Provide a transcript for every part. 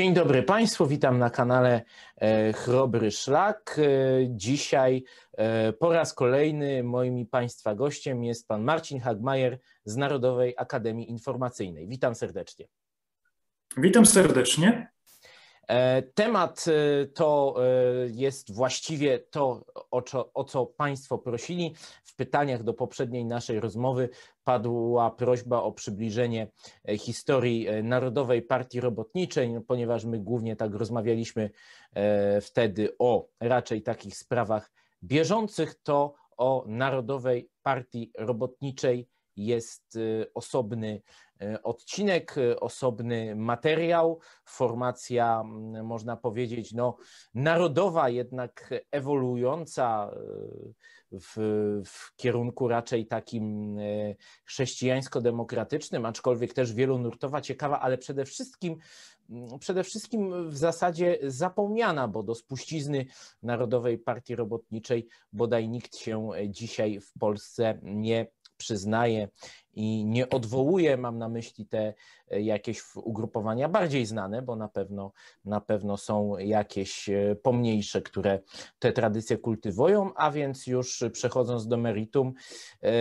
Dzień dobry Państwu, witam na kanale e, Chrobry Szlak. E, dzisiaj e, po raz kolejny moim i Państwa gościem jest Pan Marcin Hagmajer z Narodowej Akademii Informacyjnej. Witam serdecznie. Witam serdecznie. E, temat e, to e, jest właściwie to, o co, o co, Państwo prosili. W pytaniach do poprzedniej naszej rozmowy padła prośba o przybliżenie historii Narodowej Partii Robotniczej, no, ponieważ my głównie tak rozmawialiśmy wtedy o raczej takich sprawach bieżących, to o Narodowej Partii Robotniczej jest osobny odcinek, e, osobny materiał, formacja, można powiedzieć, no, narodowa, jednak ewoluująca e, w, w kierunku raczej takim chrześcijańsko-demokratycznym, aczkolwiek też wielonurtowa, ciekawa, ale przede wszystkim przede wszystkim w zasadzie zapomniana, bo do spuścizny Narodowej Partii Robotniczej bodaj nikt się dzisiaj w Polsce nie przyznaje i nie odwołuje, mam na myśli te e, jakieś ugrupowania bardziej znane, bo na pewno, na pewno są jakieś e, pomniejsze, które te tradycje kultywują, a więc już przechodząc do meritum, e,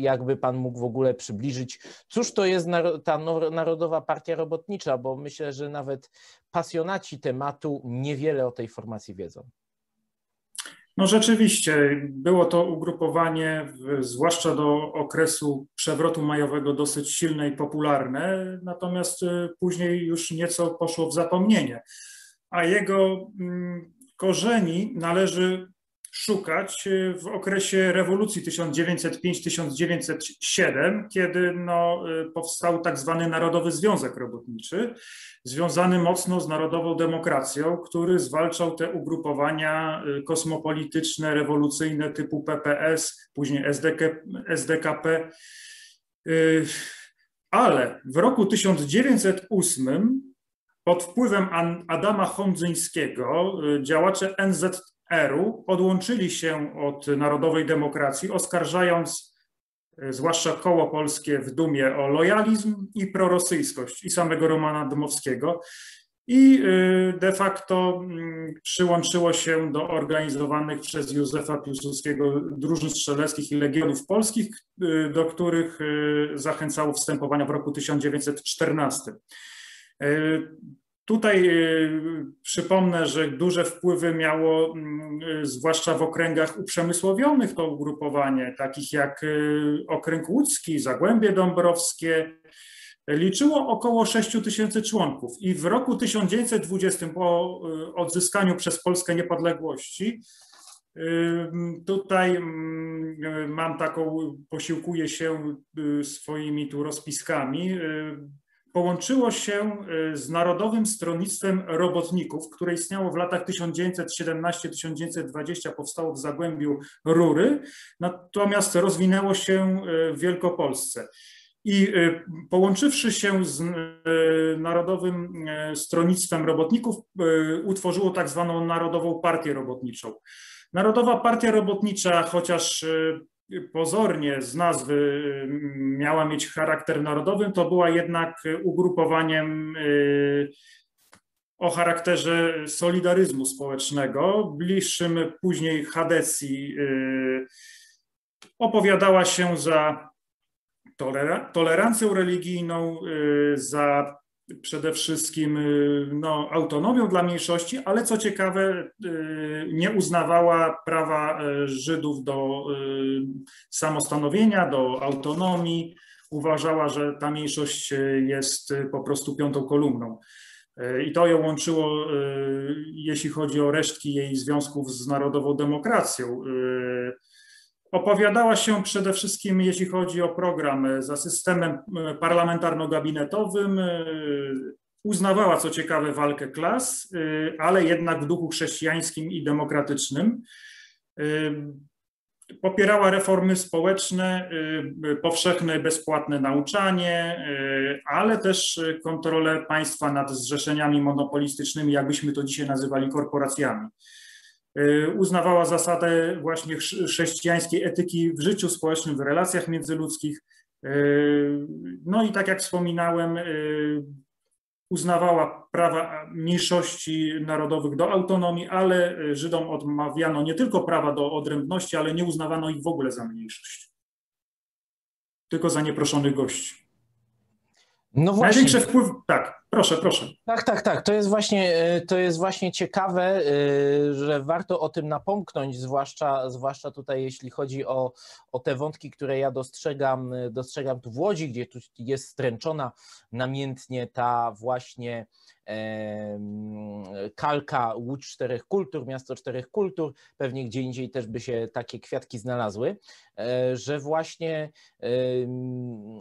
jakby Pan mógł w ogóle przybliżyć, cóż to jest ta Narodowa Partia Robotnicza, bo myślę, że nawet pasjonaci tematu niewiele o tej formacji wiedzą. No rzeczywiście, było to ugrupowanie, zwłaszcza do okresu przewrotu majowego, dosyć silne i popularne, natomiast y, później już nieco poszło w zapomnienie. A jego mm, korzeni należy szukać y, w okresie rewolucji 1905-1907, kiedy no, y, powstał tak zwany Narodowy Związek Robotniczy, związany mocno z narodową demokracją, który zwalczał te ugrupowania y, kosmopolityczne, rewolucyjne typu PPS, później SDK, SDKP. Ale w roku 1908 pod wpływem Adama Hondzyńskiego działacze NZ ERU odłączyli się od narodowej demokracji, oskarżając e, zwłaszcza koło polskie w Dumie o lojalizm i prorosyjskość i samego Romana Dmowskiego. I e, de facto mm, przyłączyło się do organizowanych przez Józefa Piłsudskiego drużyn strzeleckich i legionów polskich, e, do których zachęcało wstępowania w roku 1914. Tutaj y, przypomnę, że duże wpływy miało, mm, y, zwłaszcza w okręgach uprzemysłowionych, to ugrupowanie, takich jak y, okręg łódzki, Zagłębie Dąbrowskie. Liczyło około 6 tysięcy członków i w roku 1920, po odzyskaniu przez Polskę niepodległości, Tutaj mm, mam taką, posiłkuję się swoimi tu rozpiskami połączyło się y, z Narodowym Stronnictwem Robotników, które istniało w latach 1917-1920, powstało w Zagłębiu Rury, natomiast rozwinęło się y, w Wielkopolsce. I y, połączywszy się z Narodowym Stronnictwem Robotników, utworzyło tak zwaną Narodową Partię Robotniczą. Narodowa Partia Robotnicza, chociaż pozornie z nazwy miała mieć charakter narodowy, to była jednak ugrupowaniem y, o charakterze solidaryzmu społecznego, bliższym później Hadecji. Y, opowiadała się za tolerancją religijną, y, za przede wszystkim y, no, autonomią dla mniejszości, ale co ciekawe, y, nie uznawała prawa y, Żydów do samostanowienia, do autonomii. Uważała, że ta mniejszość jest po prostu piątą kolumną. I to ją łączyło, jeśli chodzi o resztki jej związków z narodową demokracją. Opowiadała się przede wszystkim, jeśli chodzi o program, za systemem e, parlamentarno-gabinetowym. E, uznawała, co ciekawe, walkę klas, e, ale jednak w duchu chrześcijańskim i demokratycznym. Popierała reformy społeczne, powszechne, bezpłatne nauczanie, ale też kontrolę państwa nad zrzeszeniami monopolistycznymi, jakbyśmy to dzisiaj nazywali korporacjami. Y, uznawała zasadę właśnie chrześcijańskiej etyki w życiu społecznym, w relacjach międzyludzkich. Y, no i tak jak wspominałem, y, uznawała prawa mniejszości narodowych do autonomii, ale Żydom odmawiano nie tylko prawa do odrębności, ale nie uznawano ich w ogóle za mniejszość, tylko za nieproszonych gości. No właśnie. Największy wpływ, tak, proszę, proszę. Tak, tak, tak. To jest właśnie, e, to jest właśnie ciekawe, e, że warto o tym napomknąć, zwłaszcza, zwłaszcza tutaj, jeśli chodzi o, o te wątki, które ja dostrzegam, e, dostrzegam tu w Łodzi, gdzie tu jest stręczona namiętnie ta właśnie kalka Łódź Czterech Kultur, Miasto Czterech Kultur, pewnie gdzie indziej też by się takie kwiatki znalazły, że właśnie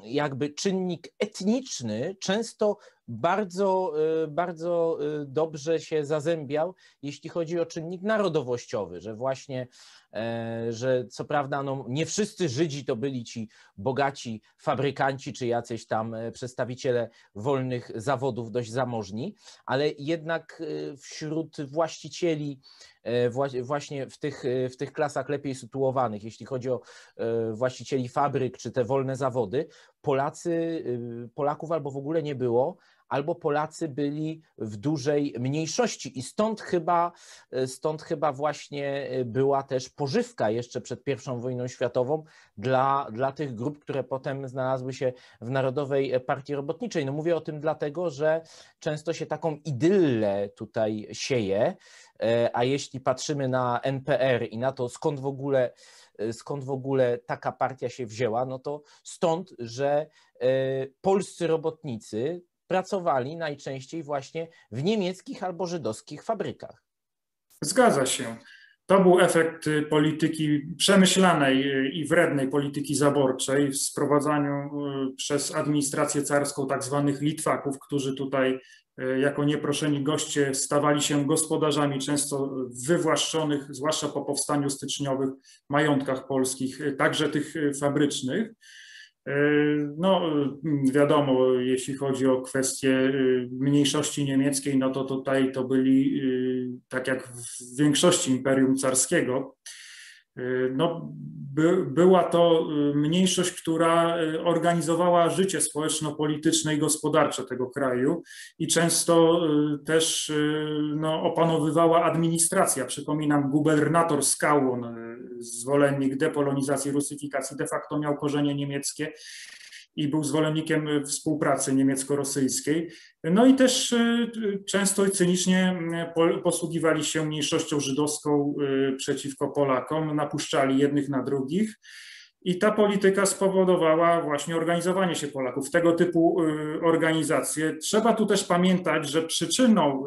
jakby czynnik etniczny często bardzo, y, bardzo y, dobrze się zazębiał, jeśli chodzi o czynnik narodowościowy, że właśnie, e, że co prawda no, nie wszyscy Żydzi to byli ci bogaci fabrykanci czy jacyś tam e, przedstawiciele wolnych zawodów dość zamożni, ale jednak y, wśród właścicieli e, właśnie w tych, w tych klasach lepiej sytuowanych, jeśli chodzi o właścicieli fabryk czy te wolne zawody, Polacy, Polaków albo w ogóle nie było, albo Polacy byli w dużej mniejszości i stąd chyba, stąd chyba właśnie była też pożywka jeszcze przed I wojną światową dla, dla tych grup, które potem znalazły się w Narodowej Partii Robotniczej. No mówię o tym dlatego, że często się taką idyllę tutaj sieje, a jeśli patrzymy na NPR i na to skąd w ogóle skąd w ogóle taka partia się wzięła, no to stąd, że e, polscy robotnicy pracowali najczęściej właśnie w niemieckich albo żydowskich fabrykach. Zgadza się. To był efekt y, polityki przemyślanej y, i wrednej polityki zaborczej w sprowadzaniu y, przez administrację carską tak zwanych Litwaków, którzy tutaj jako nieproszeni goście stawali się gospodarzami często wywłaszczonych, zwłaszcza po powstaniu styczniowych, majątkach polskich, także tych fabrycznych. E, no, wiadomo, jeśli chodzi o kwestię y, mniejszości niemieckiej, no to tutaj to byli, y, tak jak w większości Imperium Carskiego, no, by, była to mniejszość, która organizowała życie społeczno-polityczne i gospodarcze tego kraju i często też no, opanowywała administracja. Przypominam, gubernator Skałon, zwolennik depolonizacji, rusyfikacji, de facto miał korzenie niemieckie i był zwolennikiem współpracy niemiecko-rosyjskiej. No i też y, często i cynicznie y, posługiwali się mniejszością żydowską przeciwko Polakom, napuszczali jednych na drugich. I ta polityka spowodowała właśnie organizowanie się Polaków, tego typu organizacje. Trzeba tu też pamiętać, że przyczyną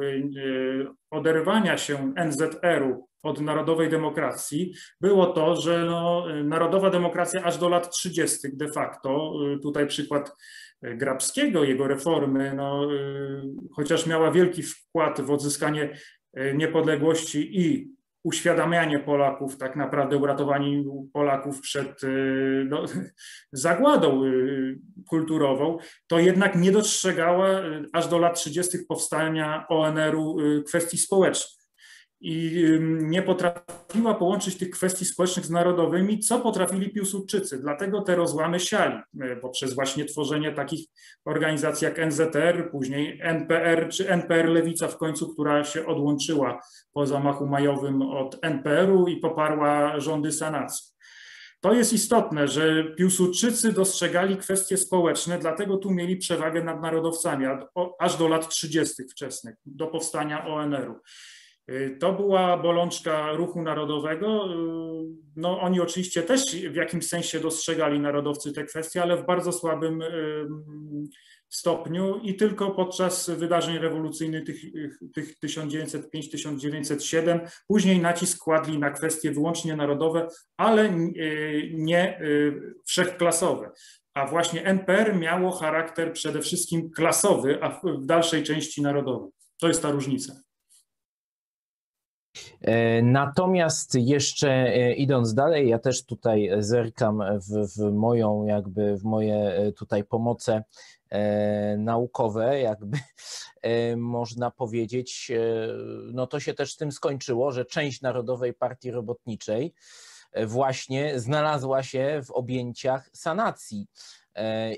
oderwania się NZR-u od narodowej demokracji było to, że no, narodowa demokracja aż do lat 30. de facto, y, tutaj przykład Grabskiego, jego reformy, no, y, chociaż miała wielki wkład w odzyskanie y, niepodległości i uświadamianie Polaków, tak naprawdę uratowanie Polaków przed no, zagładą kulturową, to jednak nie dostrzegała aż do lat 30. powstania ONR-u kwestii społecznych i nie potrafiła połączyć tych kwestii społecznych z narodowymi, co potrafili Piłsudczycy. Dlatego te rozłamy siali poprzez właśnie tworzenie takich organizacji jak NZR, później NPR czy NPR Lewica w końcu, która się odłączyła po zamachu majowym od NPR-u i poparła rządy sanacji. To jest istotne, że Piłsudczycy dostrzegali kwestie społeczne, dlatego tu mieli przewagę nad narodowcami, aż do lat 30. wczesnych, do powstania ONR-u. Y, to była bolączka ruchu narodowego. Y, no, oni oczywiście też w jakimś sensie dostrzegali narodowcy te kwestie, ale w bardzo słabym y, stopniu i tylko podczas wydarzeń rewolucyjnych tych, tych 1905-1907. Później nacisk kładli na kwestie wyłącznie narodowe, ale nie wszechklasowe. A właśnie NPR miało charakter przede wszystkim klasowy, a w dalszej części narodowy. To jest ta różnica. E, natomiast jeszcze e, idąc dalej, ja też tutaj zerkam w, w moją, jakby w moje e, tutaj pomoce naukowe, jakby można powiedzieć, no to się też tym skończyło, że część Narodowej Partii Robotniczej właśnie znalazła się w objęciach sanacji.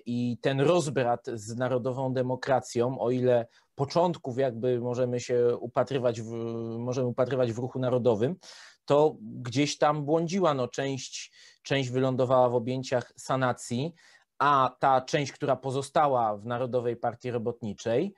I ten rozbrat z narodową demokracją, o ile początków jakby możemy się upatrywać w, możemy upatrywać w ruchu narodowym, to gdzieś tam błądziła. No, część, część wylądowała w objęciach sanacji, a ta część, która pozostała w Narodowej Partii Robotniczej,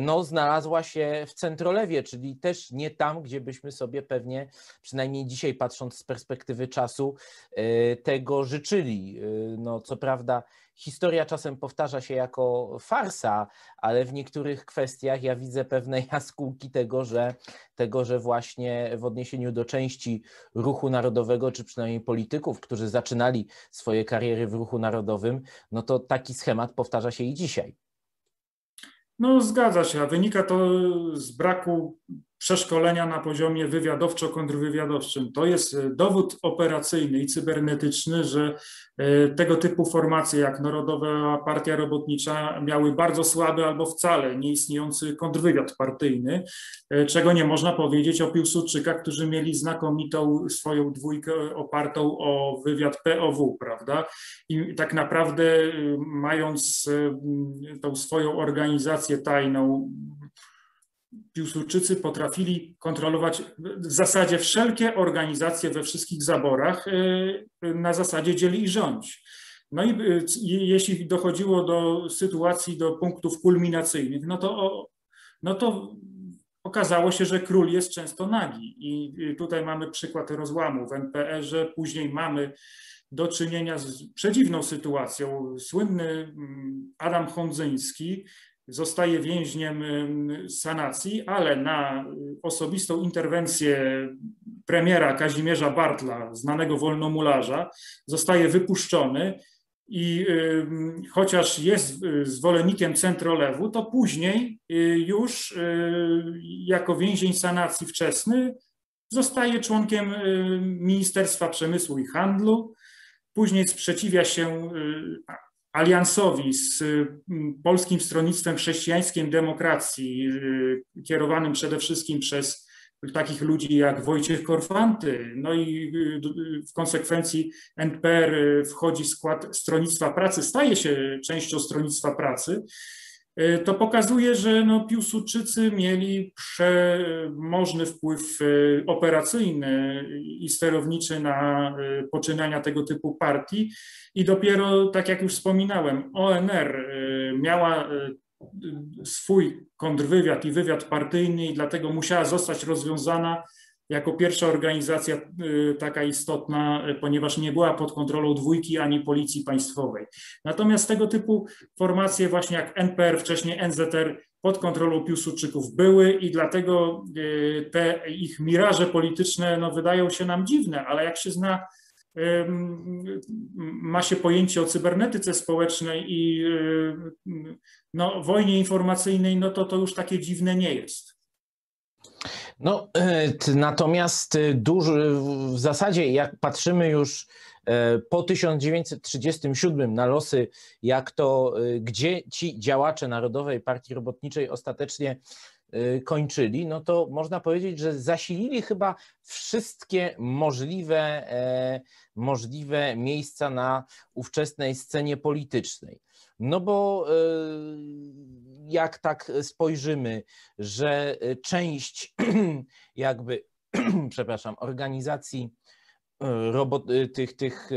no, znalazła się w centrolewie, czyli też nie tam, gdzie byśmy sobie pewnie, przynajmniej dzisiaj patrząc z perspektywy czasu, e, tego życzyli. E, no, co prawda, historia czasem powtarza się jako farsa, ale w niektórych kwestiach ja widzę pewne jaskółki tego, że, tego, że właśnie w odniesieniu do części ruchu narodowego, czy przynajmniej polityków, którzy zaczynali swoje kariery w ruchu narodowym, no to taki schemat powtarza się i dzisiaj. No zgadza się, a wynika to z braku przeszkolenia na poziomie wywiadowczo-kontrwywiadowczym. To jest e, dowód operacyjny i cybernetyczny, że e, tego typu formacje jak Narodowa Partia Robotnicza miały bardzo słaby albo wcale nieistniejący kontrwywiad partyjny, e, czego nie można powiedzieć o Piłsudczykach, którzy mieli znakomitą swoją dwójkę opartą o wywiad POW, prawda? I tak naprawdę mając tą swoją organizację tajną, Piłsudczycy potrafili kontrolować w zasadzie wszelkie organizacje we wszystkich zaborach y, na zasadzie dzieli i rządź. No y, i jeśli dochodziło do sytuacji, do punktów kulminacyjnych, no to, no to okazało się, że król jest często nagi. I y, tutaj mamy przykład rozłamu w NPR-ze, później mamy do czynienia z przedziwną sytuacją. Słynny mm, Adam Hondzyński zostaje więźniem sanacji, ale na osobistą interwencję premiera Kazimierza Bartla, znanego wolnomularza, zostaje wypuszczony i chociaż jest y, zwolennikiem centrolewu, to później y, już y, jako więzień sanacji wczesny zostaje członkiem Ministerstwa Przemysłu i Handlu. Później sprzeciwia się aliansowi z mm, Polskim Stronnictwem Chrześcijańskim Demokracji, y, kierowanym przede wszystkim przez takich ludzi jak Wojciech Korfanty, no i y, w konsekwencji NPR y, wchodzi w skład Stronnictwa Pracy, staje się częścią Stronnictwa Pracy, to pokazuje, że no, Piłsudczycy mieli przemożny wpływ e, operacyjny i sterowniczy na e, poczynania tego typu partii. I dopiero, tak jak już wspominałem, ONR miała swój kontrwywiad i wywiad partyjny i dlatego musiała zostać rozwiązana jako pierwsza organizacja y, taka istotna, y, ponieważ nie była pod kontrolą dwójki ani policji państwowej. Natomiast tego typu formacje właśnie jak NPR, wcześniej NZR pod kontrolą Piłsudczyków były i dlatego y, te ich miraże polityczne no, wydają się nam dziwne, ale jak się zna ma się pojęcie o cybernetyce społecznej i no, wojnie informacyjnej, no to to już takie dziwne nie jest. No, e, natomiast e, duży, w zasadzie jak patrzymy już e, po 1937 na losy, jak to, gdzie ci działacze Narodowej Partii Robotniczej ostatecznie kończyli, no to można powiedzieć, że zasilili chyba wszystkie możliwe, możliwe miejsca na ówczesnej scenie politycznej. No bo jak tak spojrzymy, że część jakby, przepraszam, organizacji robot, tych, tych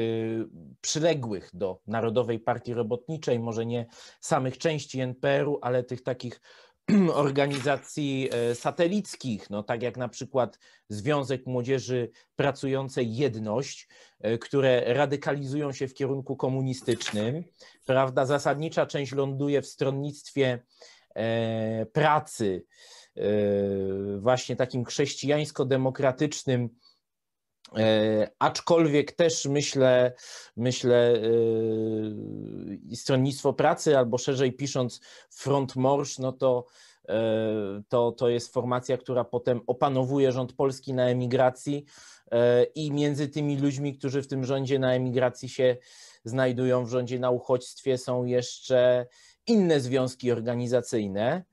przyległych do Narodowej Partii Robotniczej, może nie samych części NPR-u, ale tych takich organizacji e, satelickich, no tak jak na przykład Związek Młodzieży Pracującej Jedność, e, które radykalizują się w kierunku komunistycznym, prawda? Zasadnicza część ląduje w stronnictwie e, pracy, właśnie takim chrześcijańsko-demokratycznym, aczkolwiek też myślę, myślę stronnictwo pracy, albo szerzej pisząc Front Morsz, no to, to, to jest formacja, która potem opanowuje rząd polski na emigracji i między tymi ludźmi, którzy w tym rządzie na emigracji się znajdują, w rządzie na uchodźstwie są jeszcze inne związki organizacyjne.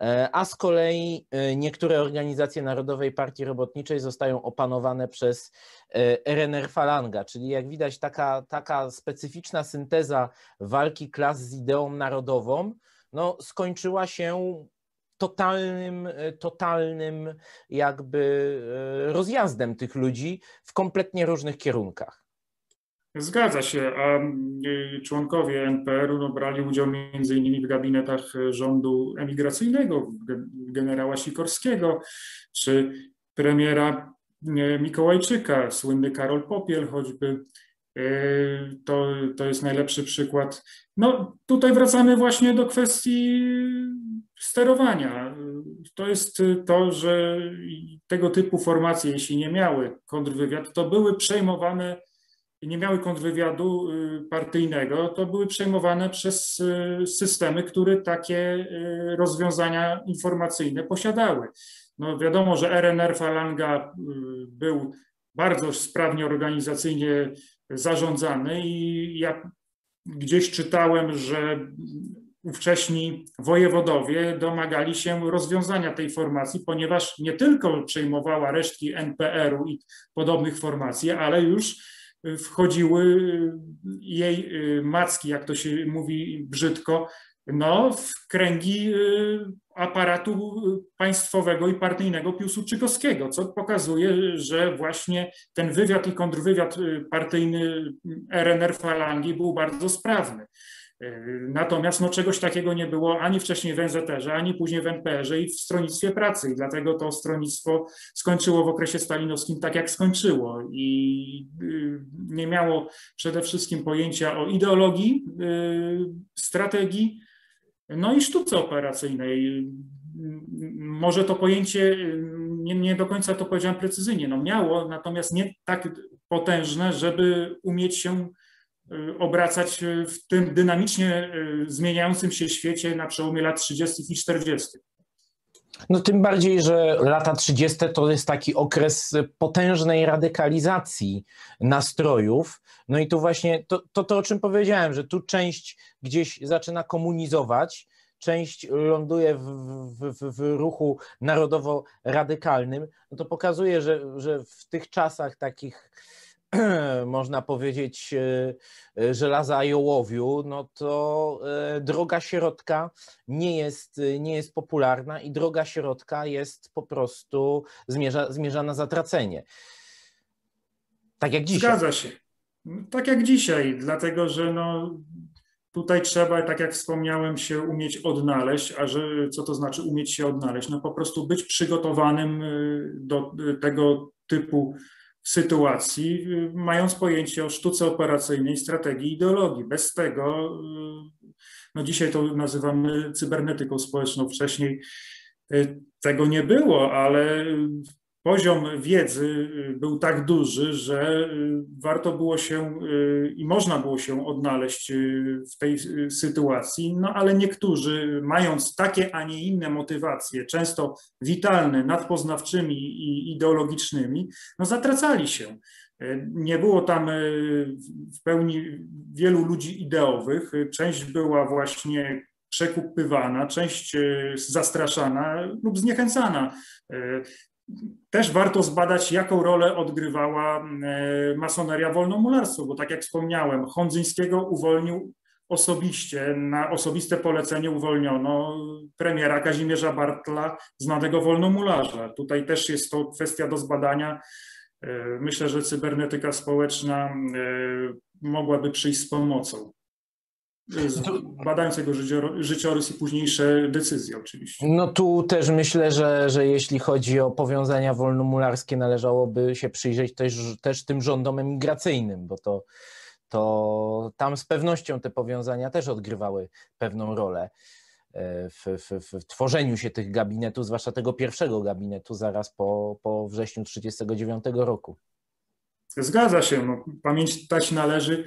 E, a z kolei e, niektóre organizacje Narodowej Partii Robotniczej zostają opanowane przez e, RNR Falanga, czyli jak widać taka, taka specyficzna synteza walki klas z ideą narodową no, skończyła się totalnym, totalnym jakby rozjazdem tych ludzi w kompletnie różnych kierunkach. Zgadza się, a członkowie NPR-u no, brali udział między innymi w gabinetach rządu emigracyjnego generała Sikorskiego, czy premiera Mikołajczyka, słynny Karol Popiel choćby. To, to jest najlepszy przykład. No tutaj wracamy właśnie do kwestii sterowania. To jest to, że tego typu formacje, jeśli nie miały kontrwywiad, to były przejmowane nie miały kontrwywiadu y, partyjnego, to były przejmowane przez y, systemy, które takie y, rozwiązania informacyjne posiadały. No wiadomo, że RNR Falanga był bardzo sprawnie organizacyjnie zarządzany i ja gdzieś czytałem, że ówcześni wojewodowie domagali się rozwiązania tej formacji, ponieważ nie tylko przejmowała resztki NPR-u i podobnych formacji, ale już wchodziły jej y, macki, jak to się mówi brzydko, no, w kręgi y, aparatu państwowego i partyjnego Piłsudczykowskiego, co pokazuje, że właśnie ten wywiad i kontrwywiad y, partyjny RNR Falangi był bardzo sprawny. Natomiast no, czegoś takiego nie było ani wcześniej w NZR-ze, ani później w NPR-ze i w stronnictwie pracy. I dlatego to stronnictwo skończyło w okresie stalinowskim tak, jak skończyło. I y, nie miało przede wszystkim pojęcia o ideologii, y, strategii, no i sztuce operacyjnej. Może to pojęcie, nie, nie do końca to powiedziałem precyzyjnie, no miało, natomiast nie tak potężne, żeby umieć się Y, obracać y, w tym dynamicznie y, zmieniającym się świecie na przełomie lat 30. i 40. No tym bardziej, że lata 30. to jest taki okres potężnej radykalizacji nastrojów. No i tu właśnie to, to, to o czym powiedziałem, że tu część gdzieś zaczyna komunizować, część ląduje w, w, w, w ruchu narodowo-radykalnym, no to pokazuje, że, że w tych czasach takich można powiedzieć, e, e, żelaza i ołowiu, no to e, droga środka nie jest, nie jest popularna i droga środka jest po prostu zmierza, zmierza na zatracenie. Tak jak dzisiaj. Zgadza się. Tak jak dzisiaj, dlatego że no, tutaj trzeba, tak jak wspomniałem, się umieć odnaleźć, a że, co to znaczy umieć się odnaleźć? No po prostu być przygotowanym do tego typu sytuacji, y, mając pojęcie o sztuce operacyjnej, strategii, ideologii. Bez tego, y, no dzisiaj to nazywamy cybernetyką społeczną, wcześniej y, tego nie było, ale poziom wiedzy y, był tak duży, że y, warto było się y, i można było się odnaleźć w tej sytuacji, no ale niektórzy, mając takie, a nie inne motywacje, często witalne, nadpoznawczymi i ideologicznymi, no zatracali się. Nie było tam w pełni wielu ludzi ideowych. Część była właśnie przekupywana, część zastraszana lub zniechęcana też warto zbadać, jaką rolę odgrywała e, masoneria wolnomularstwa, bo tak jak wspomniałem, Hondzyńskiego uwolnił osobiście, na osobiste polecenie uwolniono premiera Kazimierza Bartla, znanego wolnomularza. Tutaj też jest to kwestia do zbadania. E, myślę, że cybernetyka społeczna e, mogłaby przyjść z pomocą badając jego życiorys i późniejsze decyzje oczywiście. No tu też myślę, że, że jeśli chodzi o powiązania wolnomularskie, należałoby się przyjrzeć też, też tym rządom emigracyjnym, bo to, to tam z pewnością te powiązania też odgrywały pewną rolę e, w, w, w tworzeniu się tych gabinetów, zwłaszcza tego pierwszego gabinetu zaraz po, po wrześniu 1939 roku. Zgadza się. No, pamiętać należy,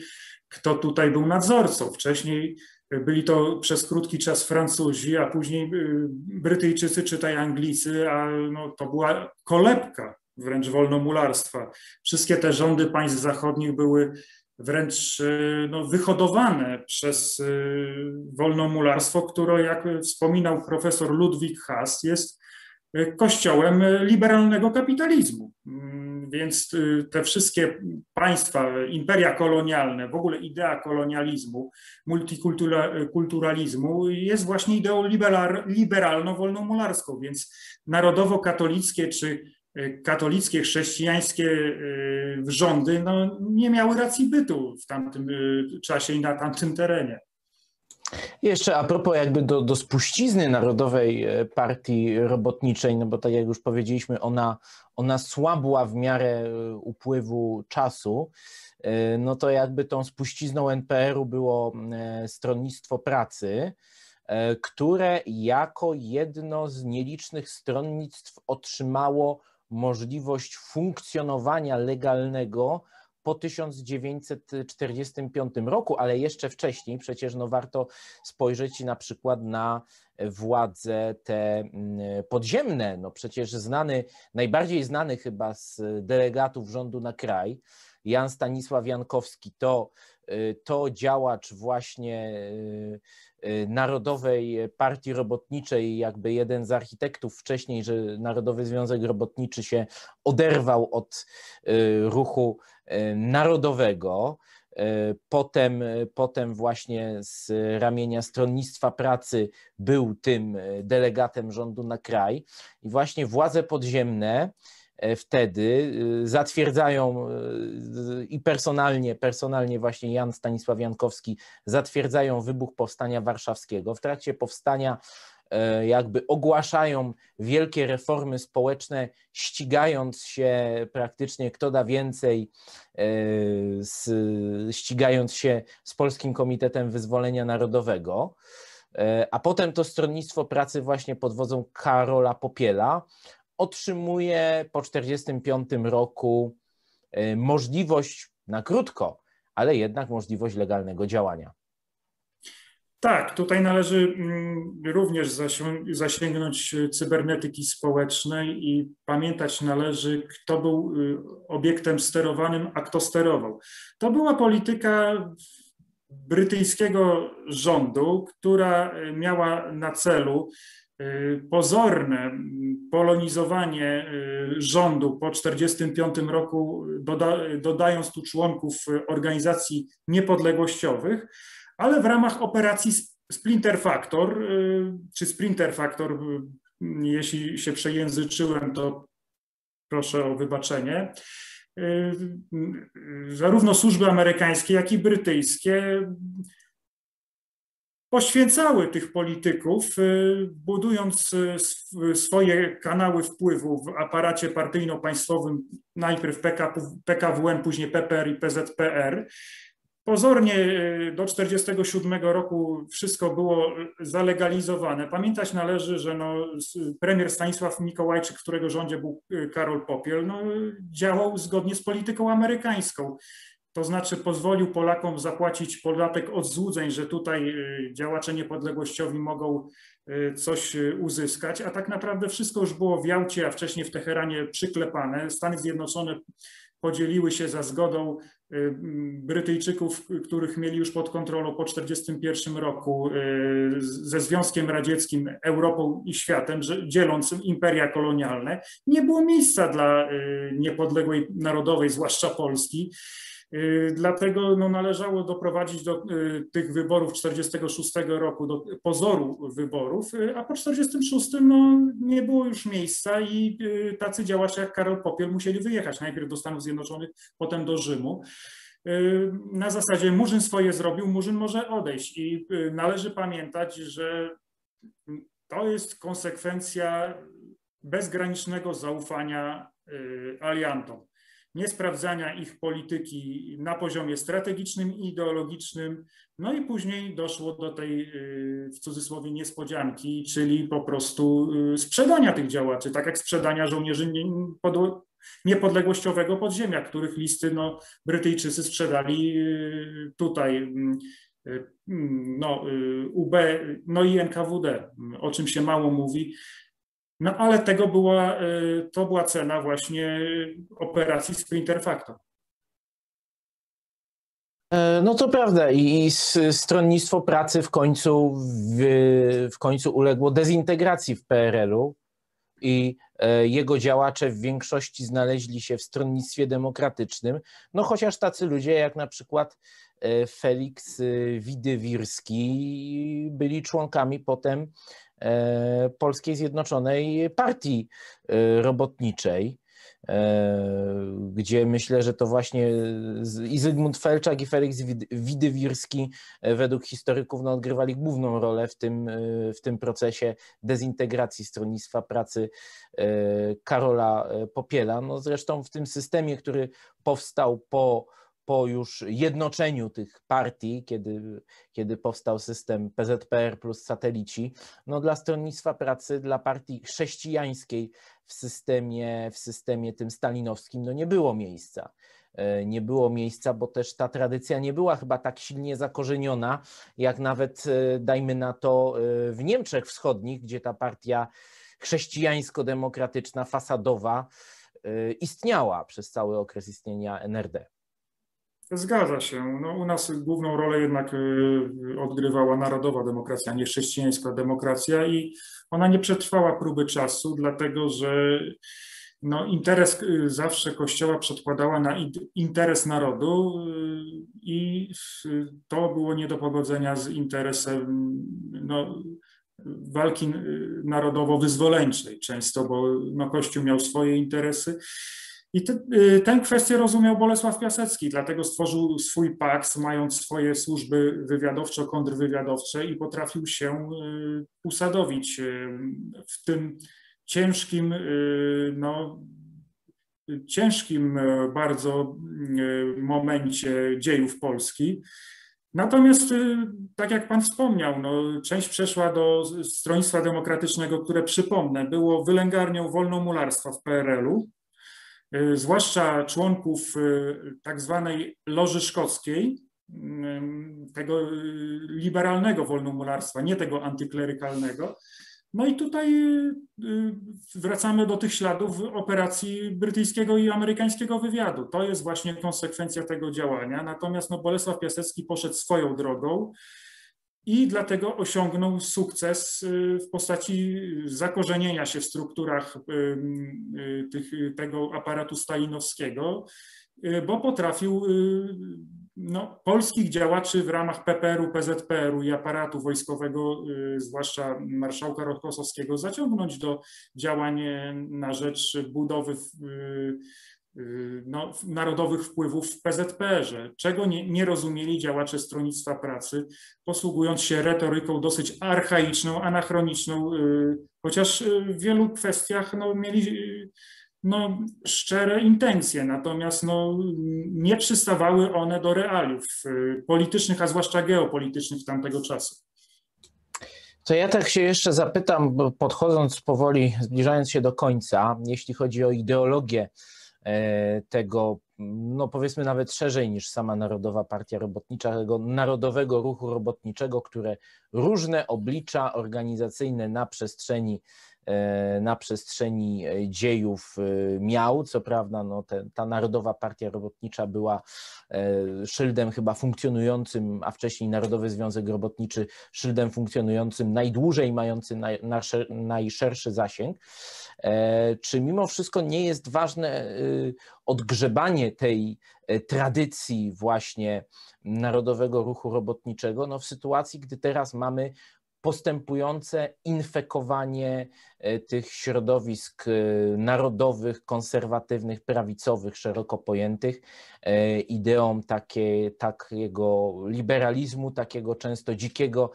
kto tutaj był nadzorcą. Wcześniej byli to przez krótki czas Francuzi, a później y, Brytyjczycy, czytaj Anglicy, a no, to była kolebka wręcz wolnomularstwa. Wszystkie te rządy państw zachodnich były wręcz y, no, wyhodowane przez y, wolnomularstwo, które, jak wspominał profesor Ludwik Haas, jest kościołem liberalnego kapitalizmu. Więc y, te wszystkie państwa, imperia kolonialne, w ogóle idea kolonializmu, multikulturalizmu jest właśnie ideą liberalno-wolnomularską, więc narodowo-katolickie czy y, katolickie, chrześcijańskie y, rządy no, nie miały racji bytu w tamtym czasie i na tamtym terenie. Jeszcze a propos jakby do, do spuścizny Narodowej e, Partii Robotniczej, no bo tak jak już powiedzieliśmy, ona, ona słabła w miarę e, upływu czasu, e, no to jakby tą spuścizną NPR-u było Stronnictwo Pracy, które jako jedno z nielicznych stronnictw otrzymało możliwość funkcjonowania legalnego po 1945 roku, ale jeszcze wcześniej przecież no warto spojrzeć na przykład na władze te mm, podziemne. No przecież znany, najbardziej znany chyba z delegatów rządu na kraj, Jan Stanisław Jankowski, to, y, to działacz właśnie y, y, Narodowej Partii Robotniczej, jakby jeden z architektów wcześniej, że Narodowy Związek Robotniczy się oderwał od ruchu narodowego. Potem, potem właśnie z ramienia stronnictwa pracy był tym delegatem rządu na kraj i właśnie władze podziemne E, wtedy zatwierdzają i personalnie, personalnie właśnie Jan Stanisław Jankowski zatwierdzają wybuch powstania warszawskiego. W trakcie powstania e, jakby ogłaszają wielkie reformy społeczne, ścigając się praktycznie kto da więcej, e, z, ścigając się z Polskim Komitetem Wyzwolenia Narodowego. A potem to stronnictwo pracy właśnie pod wodzą Karola Popiela otrzymuje po 1945 roku e, możliwość na krótko, ale jednak możliwość legalnego działania. Tak, tutaj należy mm, również zasięgnąć cybernetyki społecznej i pamiętać należy, kto był y, obiektem sterowanym, a kto sterował. To była polityka brytyjskiego rządu, która y, miała na celu Y, pozorne polonizowanie y, rządu po 1945 roku, doda, dodając tu członków organizacji niepodległościowych, ale w ramach operacji Splinter Factor, y, czy Splinter Factor, jeśli się przejęzyczyłem, to proszę o wybaczenie. Zarówno służby amerykańskie, jak i brytyjskie poświęcały tych polityków, y, budując y, swoje kanały wpływu w aparacie partyjno-państwowym, najpierw PKWN, później PPR i PZPR. Pozornie y, do 1947 roku wszystko było zalegalizowane. Pamiętać należy, że no, premier Stanisław Mikołajczyk, którego rządzie był Karol Popiel, no, działał zgodnie z polityką amerykańską to znaczy pozwolił Polakom zapłacić podatek od złudzeń, że tutaj y, działacze niepodległościowi mogą y, coś y, uzyskać, a tak naprawdę wszystko już było w Jałcie, a wcześniej w Teheranie przyklepane. Stany Zjednoczone podzieliły się za zgodą Brytyjczyków, których mieli już pod kontrolą po 1941 roku ze Związkiem Radzieckim, Europą i światem, dzieląc imperia kolonialne. Nie było miejsca dla niepodległej narodowej, zwłaszcza Polski. Y, dlatego no, należało doprowadzić do y, tych wyborów 46 roku, do pozoru wyborów, y, a po 46 no, nie było już miejsca i tacy działacze jak Karol Popiel musieli wyjechać. Najpierw do Stanów Zjednoczonych, potem do Rzymu. Na zasadzie Murzyn swoje zrobił, Murzyn może odejść. I należy pamiętać, że to jest konsekwencja bezgranicznego zaufania aliantom niesprawdzania ich polityki na poziomie strategicznym i ideologicznym. No i później doszło do tej y, w cudzysłowie niespodzianki, czyli po prostu y, sprzedania tych działaczy, tak jak sprzedania żołnierzy niepodległościowego podziemia, których listy no, Brytyjczycy sprzedali y, tutaj mm, mm, no, UB, no i NKWD, o czym się mało mówi. No ale tego była, y, to była cena właśnie operacji Sprinter Factor. E, no to prawda i stronnictwo pracy w końcu w, w końcu uległo dezintegracji w PRL-u i jego działacze w większości znaleźli się w stronnictwie demokratycznym, no chociaż tacy ludzie jak na przykład Felix Widywirski byli członkami potem Polskiej Zjednoczonej Partii Robotniczej. E, gdzie myślę, że to właśnie i Zygmunt Felczak i Felix Widywirski e, według historyków no, odgrywali główną rolę w tym, e, w tym procesie dezintegracji stronnictwa pracy Karola Popiela. No, zresztą w tym systemie, który powstał po po już jednoczeniu tych partii, kiedy, kiedy powstał system PZPR plus satelici, no dla Stronnictwa Pracy, dla partii chrześcijańskiej w systemie, w systemie tym stalinowskim, no nie było miejsca. E, nie było miejsca, bo też ta tradycja nie była chyba tak silnie zakorzeniona, jak nawet, e, dajmy na to, e, w Niemczech Wschodnich, gdzie ta partia chrześcijańsko-demokratyczna, fasadowa istniała przez cały okres istnienia NRD. Zgadza się. No, u nas główną rolę jednak y, odgrywała narodowa demokracja, nie chrześcijańska demokracja i ona nie przetrwała próby czasu, dlatego że no, interes y, zawsze Kościoła przedkładała na interes narodu y, i to było nie do pogodzenia z interesem no, walki narodowo-wyzwoleńczej często, bo no, Kościół miał swoje interesy i te, y, tę kwestię rozumiał Bolesław Piasecki, dlatego stworzył swój paks, mając swoje służby wywiadowczo-kontrwywiadowcze i potrafił się y, usadowić y, w tym ciężkim, no, ciężkim bardzo momencie dziejów Polski. Natomiast, tak jak Pan wspomniał, no, część przeszła do Stronnictwa Demokratycznego, które przypomnę, było wylęgarnią wolnomularstwa w PRL-u zwłaszcza członków y, tak zwanej Loży Szkockiej, y, tego liberalnego wolnomularstwa, nie tego antyklerykalnego. No i tutaj wracamy do tych śladów operacji brytyjskiego i amerykańskiego wywiadu. To jest właśnie konsekwencja tego działania. Natomiast no, Bolesław Piasecki poszedł swoją drogą i dlatego osiągnął sukces y, w postaci zakorzenienia się w strukturach y, y, tych, tego aparatu stalinowskiego, bo potrafił no, polskich działaczy w ramach PPR-u, PZPR-u i aparatu wojskowego, zwłaszcza marszałka Rokossowskiego, zaciągnąć do działań na rzecz budowy no, narodowych wpływów w PZPR-ze, czego nie, nie, rozumieli działacze Stronnictwa Pracy, posługując się retoryką dosyć archaiczną, anachroniczną, y, chociaż y, w wielu kwestiach no, mieli no, szczere intencje, natomiast no, nie przystawały one do realiów politycznych, a zwłaszcza geopolitycznych tamtego czasu. To ja tak się jeszcze zapytam, podchodząc powoli, zbliżając się do końca, jeśli chodzi o ideologię tego, no powiedzmy nawet szerzej niż sama Narodowa Partia Robotnicza, tego narodowego ruchu robotniczego, które różne oblicza organizacyjne na przestrzeni E, na przestrzeni e, dziejów e, miał. Co prawda, no, te, ta Narodowa Partia Robotnicza była szyldem chyba funkcjonującym, a wcześniej Narodowy Związek Robotniczy szyldem funkcjonującym najdłużej, mający naj, najszerszy zasięg. Czy mimo wszystko nie jest ważne odgrzebanie tej tradycji właśnie Narodowego Ruchu Robotniczego no w sytuacji, gdy teraz mamy postępujące infekowanie e, tych środowisk e, narodowych, konserwatywnych, prawicowych, szeroko pojętych, e, ideą takie, takiego liberalizmu, takiego często dzikiego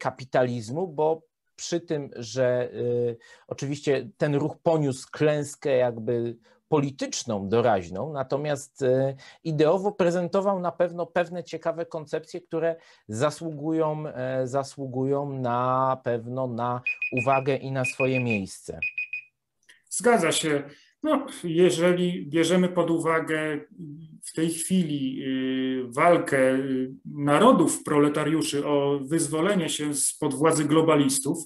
kapitalizmu, bo przy tym, że oczywiście ten ruch poniósł klęskę jakby polityczną doraźną, natomiast e, ideowo prezentował na pewno pewne ciekawe koncepcje, które zasługują, e, zasługują na pewno na uwagę i na swoje miejsce. Zgadza się. No, jeżeli bierzemy pod uwagę w tej chwili y, walkę y, narodów proletariuszy o wyzwolenie się spod władzy globalistów,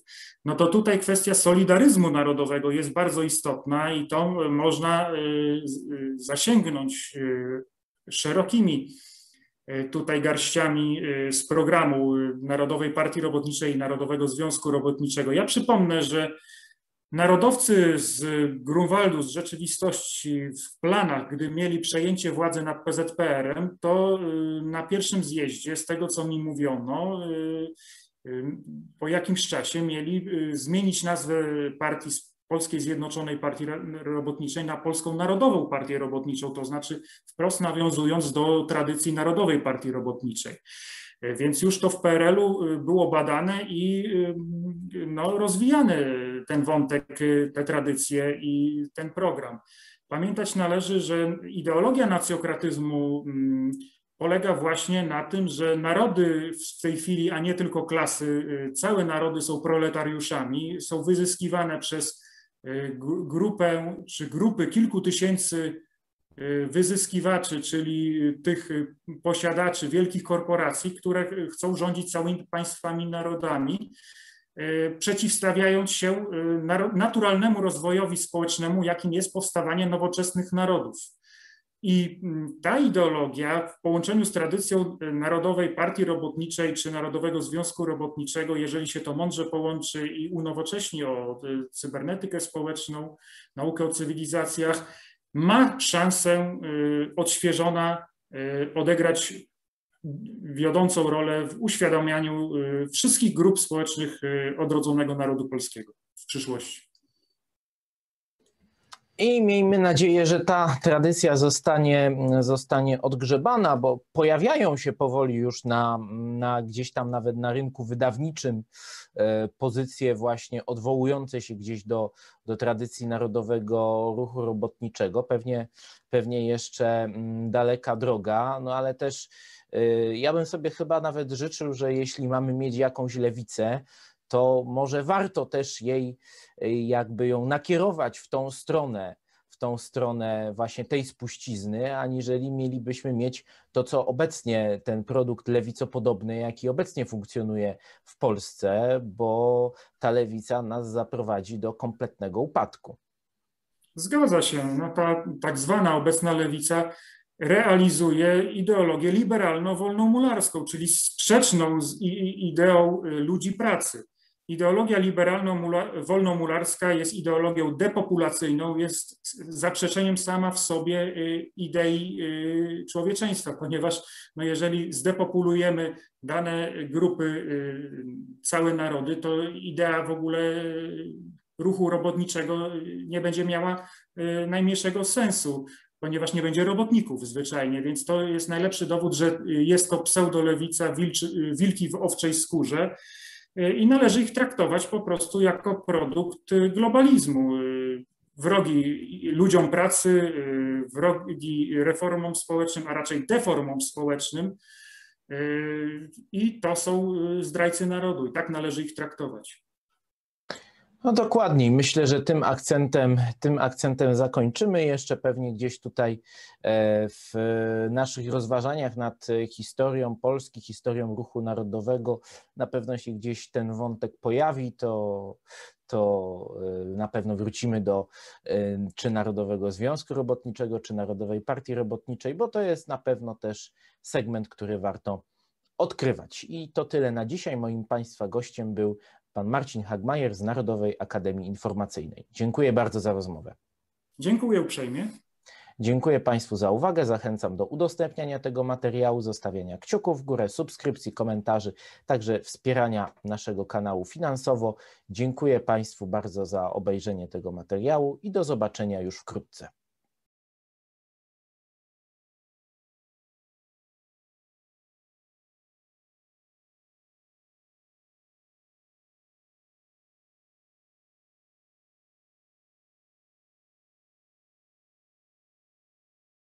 no to tutaj kwestia solidaryzmu narodowego jest bardzo istotna i to można y, zasięgnąć szerokimi tutaj garściami z programu Narodowej Partii Robotniczej i Narodowego Związku Robotniczego. Ja przypomnę, że Narodowcy z Grunwaldu, z rzeczywistości, w planach, gdy mieli przejęcie władzy nad PZPR-em, to y, na pierwszym zjeździe, z tego co mi mówiono, y, y, po jakimś czasie mieli zmienić nazwę partii Polskiej Zjednoczonej Partii Robotniczej na Polską Narodową Partię Robotniczą, to znaczy wprost nawiązując do tradycji Narodowej Partii Robotniczej. Więc już to w PRL-u było badane i no, rozwijany ten wątek, te tradycje i ten program. Pamiętać należy, że ideologia nacjokratyzmu mm, polega właśnie na tym, że narody w tej chwili, a nie tylko klasy, y, całe narody są proletariuszami, są wyzyskiwane przez y, grupę czy grupy kilku tysięcy y, wyzyskiwaczy, czyli tych posiadaczy wielkich korporacji, które chcą rządzić całymi państwami, narodami. E, przeciwstawiając się e, naturalnemu rozwojowi społecznemu, jakim jest powstawanie nowoczesnych narodów. I mm, ta ideologia w połączeniu z tradycją e, Narodowej Partii Robotniczej czy Narodowego Związku Robotniczego, jeżeli się to mądrze połączy i unowocześni o cybernetykę społeczną, naukę o cywilizacjach, ma szansę odświeżona odegrać wiodącą rolę w uświadamianiu y, wszystkich grup społecznych y, odrodzonego narodu polskiego w przyszłości. I miejmy nadzieję, że ta tradycja zostanie, zostanie odgrzebana, bo pojawiają się powoli już na, na gdzieś tam nawet na rynku wydawniczym e, pozycje właśnie odwołujące się gdzieś do, do tradycji narodowego ruchu robotniczego. Pewnie, pewnie jeszcze mm, daleka droga, no ale też ja bym sobie chyba nawet życzył, że jeśli mamy mieć jakąś lewicę, to może warto też jej y, jakby ją nakierować w tą stronę, w tą stronę właśnie tej spuścizny, aniżeli mielibyśmy mieć to, co obecnie ten produkt lewicopodobny, jaki obecnie funkcjonuje w Polsce, bo ta lewica nas zaprowadzi do kompletnego upadku. Zgadza się. No ta tak zwana obecna lewica realizuje ideologię liberalno-wolnomularską, czyli sprzeczną z ideą y, ludzi pracy. Ideologia liberalno-wolnomularska jest ideologią depopulacyjną, jest zaprzeczeniem sama w sobie y, idei y, człowieczeństwa, ponieważ no jeżeli zdepopulujemy dane grupy, całe narody, to idea w ogóle ruchu robotniczego nie będzie miała najmniejszego sensu ponieważ nie będzie robotników zwyczajnie, więc to jest najlepszy dowód, że jest to pseudolewica, wilki w owczej skórze i należy ich traktować po prostu jako produkt globalizmu. Wrogi ludziom pracy, wrogi reformom społecznym, a raczej deformom społecznym. I to są zdrajcy narodu, i tak należy ich traktować. No dokładniej. Myślę, że tym akcentem, tym akcentem zakończymy. Jeszcze pewnie gdzieś tutaj e, w naszych rozważaniach nad historią Polski, historią ruchu narodowego, na pewno się gdzieś ten wątek pojawi, to, to e, na pewno wrócimy do e, czy Narodowego Związku Robotniczego, czy Narodowej Partii Robotniczej, bo to jest na pewno też segment, który warto odkrywać. I to tyle na dzisiaj. Moim Państwa gościem był pan Marcin Hagmajer z Narodowej Akademii Informacyjnej. Dziękuję bardzo za rozmowę. Dziękuję uprzejmie. Dziękuję Państwu za uwagę. Zachęcam do udostępniania tego materiału, zostawiania kciuków w górę, subskrypcji, komentarzy, także wspierania naszego kanału finansowo. Dziękuję Państwu bardzo za obejrzenie tego materiału i do zobaczenia już wkrótce.